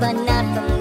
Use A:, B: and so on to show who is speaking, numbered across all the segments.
A: benar-benar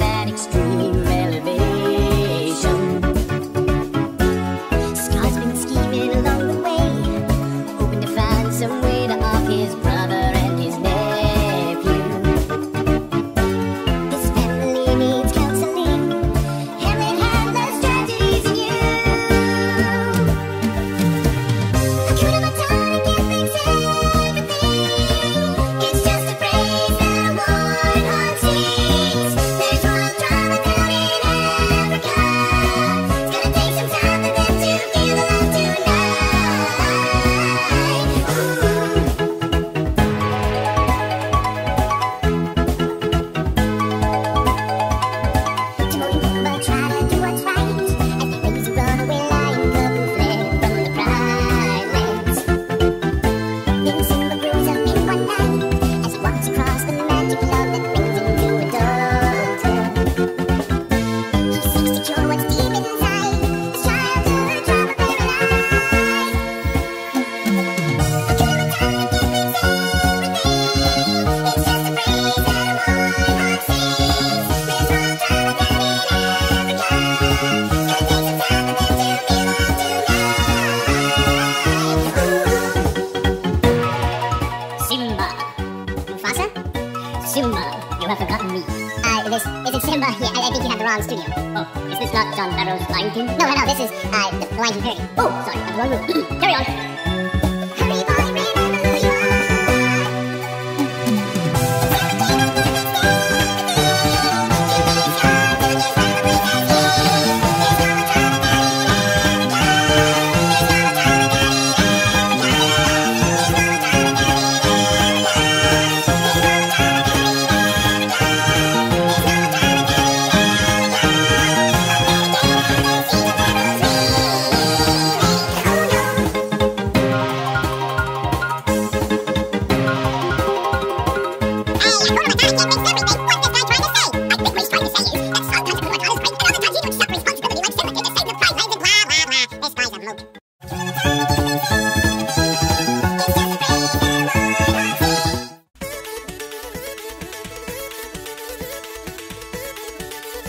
A: I think you have the wrong studio.
B: Oh, is this not Jon Favreau's Lion King?
A: No, no, no, this is uh, the Lion King.
B: Oh, sorry, I'm the wrong room. Carry on.
A: Mook.